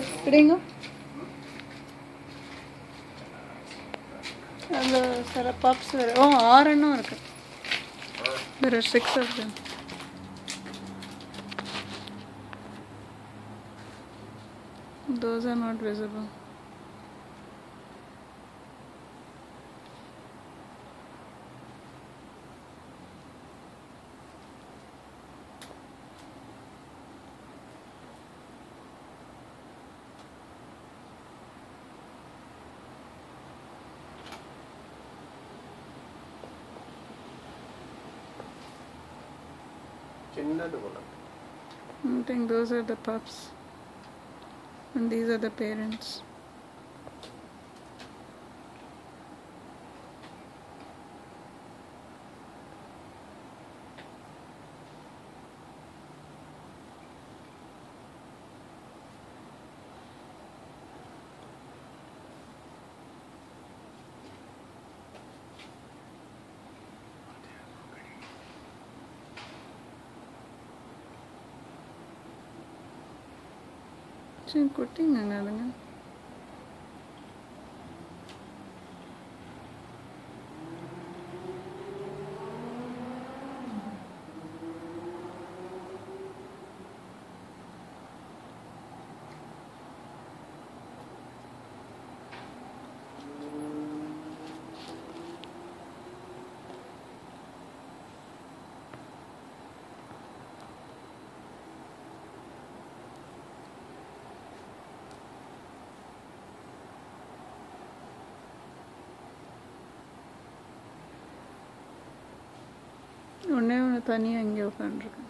எப்படிங்க அந்த சில பப்ஸ் வேறு ஓ ஆறுன்னும் இருக்கு There are six of them. Those are not చిన్నది కూడా I think those are the pups. And these are the parents. சரி கொட்டிங்க அதுங்க ஒன்றே ஒன்று தனியாக இங்கே உட்காந்துருக்கேன்